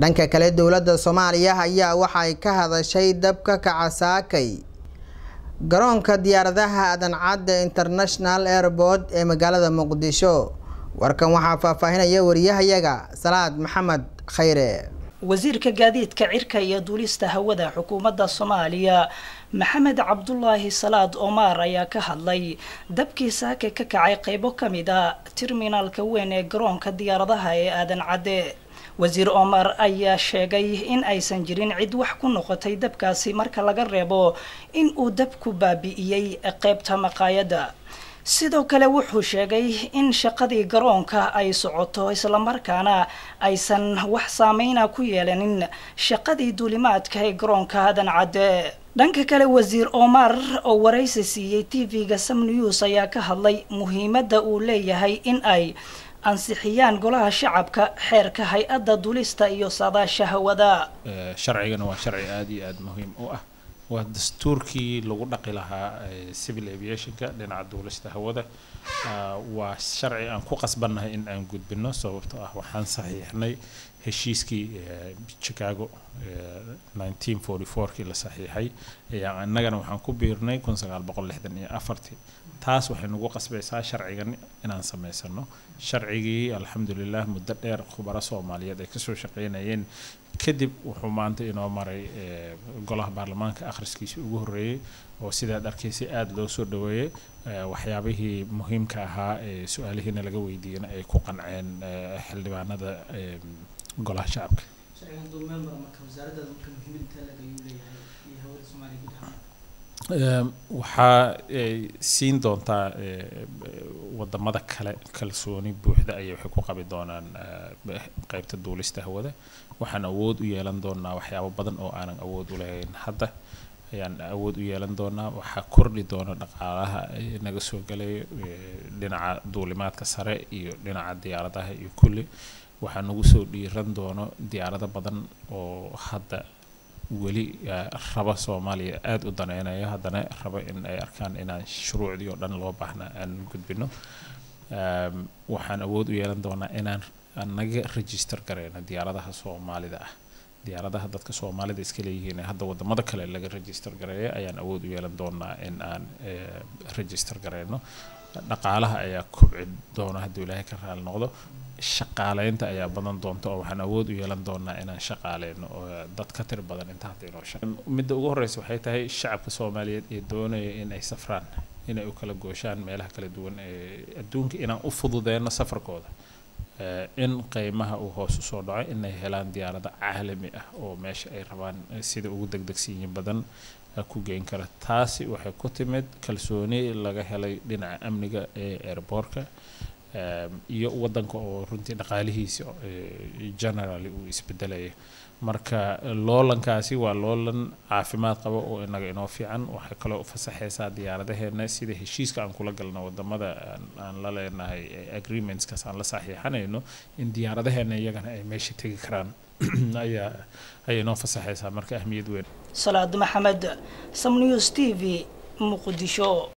dhanka kale dowladda soomaaliya ayaa waxay ka hadashay dab ka kaca saakay garoonka diyaaradaha aadan cadde international airport ee magaalada muqdisho. Warkan waxaa faahfaahinaya wariyahayaga salaad maxamed khayre. Wasiirka gaadiidka cirka iyo duulista hawada xukuumadda soomaaliya maxamed cabdulaahi salaad omar ayaa ka hadlay dabkii saake ka kacay qeybo ka mid a terminaalka weyn ee garoonka diyaaradaha ee aadan cadde wasiir omar ayaa sheegay in aysan jirin cid wax ku noqotay dabkaasi marka laga reebo in uu dabku baabi'iyey qeybta maqaayadda. Sidoo kale wuxuu sheegay in shaqadii garoonka ay socoto islamarkaana aysan wax saameyna ku yeelanin shaqadii duulimaadka ee garoonka aadan cadde dhanka kale wasiir omar oo waraysi siiyey t v-ga sam news ayaa ka hadlay muhiimadda uu leeyahay in ay ansixiyaan golaha shacabka xeerka hay'adda duulista iyo saadaasha hawada. Sharcigana waa sharci aada iyo aada muhiim u ah waa dastuurkii lagu dhaqi lahaa civil aviationka dhinaca duulista hawada. Waa sharci aan ku qasbannahay in aan gudbino sababtoo ah waxaan saxiixnay heshiiskii chicago nineteen forty fourkii la saxiixay. Innagana waxaan ku biirnay afartii taas waxay nagu qasbaysaa sharcigan inaan samaysano sharcigii alxamdulilah muddo dheer khubaro soomaaliyeed ay ka soo shaqeynayeen kadib wuxuu maanta inoo maray golaha baarlamaanka akhriskiisii ugu horreeyey oo sidaad arkaysay aada loo soo dhaweeyey waxyaabihii muhiimka ahaa ee su'aalihiina laga weydiiyena ay ku qanceen xildhibaanada golaha shacabka. Waxaa siin doontaa waddamada kale kalsooni buuxda ayay waxay ku qabi doonaan qeybta duulista hawada. Waxaan awood u yeelan doonaa waxyaabo badan oo aanan awood u lahayn. Hadda ayaan awood u yeelan doonaa waxaa kordhi doona dhaqaalaha naga soo galay dhinaca duulimaadka sare iyo dhinaca diyaaradaha iyo kulli. Waxaa nagu soo dhiiran doono diyaarado badan oo hadda weli raba soomaaliya aada u daneynayo haddana raba in ay arkaan inaan shuruucdii oo dhan loo baahna aan gudbino waxaan awood u yeelan doonaa inaan naga register gareyno diyaaradaha soomaalida ah. Diyaaradaha dadka soomaalida iska leeyihiin hadda waddamada kale laga register gareeya ayaan awood u yeelan doonaa in aan register gareyno dhaqaalaha ayaa kobci doona hadduu ilaahay ka raali noqdo shaqaaleynta ayaa badan doonta oo waxaan awood u yeelan doonaa inaan shaqaaleyno oo dad ka tir badan inta hadda inoo shaq midda ugu horreysa waxay tahay shacabka soomaaliyeed ee doonaya in ay safraan inay u kala gooshaan meelaha kala duwan ee adduunka inaan u fududeyno safarkooda in qiimaha uu hoos u soo dhaco inay helaan diyaarado caalami ah oo meesha ay rabaan sida ugu degdegsiinyo badan ku geyn kara. Taasi waxay ku timid kalsooni laga helay dhinaca amniga ee airboortka iyo wadanka oo runtii dhaqaalihiisa generally uu isbedelaya. Marka loolankaasi waa loolan caafimaad qaba oo inaga inoo fiican. Waxay kaloo u fasaxaysaa diyaaradaheena sida heshiiska aan kula galno waddamada aan la leenahay agreementskaas aan la saxiixanayno in diyaaradaheena iyagana ay meesha tegi karaan. Ayaa ayay inoo fasaxaysaa. Marka ahmiyad weyn. Salaad maxamed sam news t v muqdisho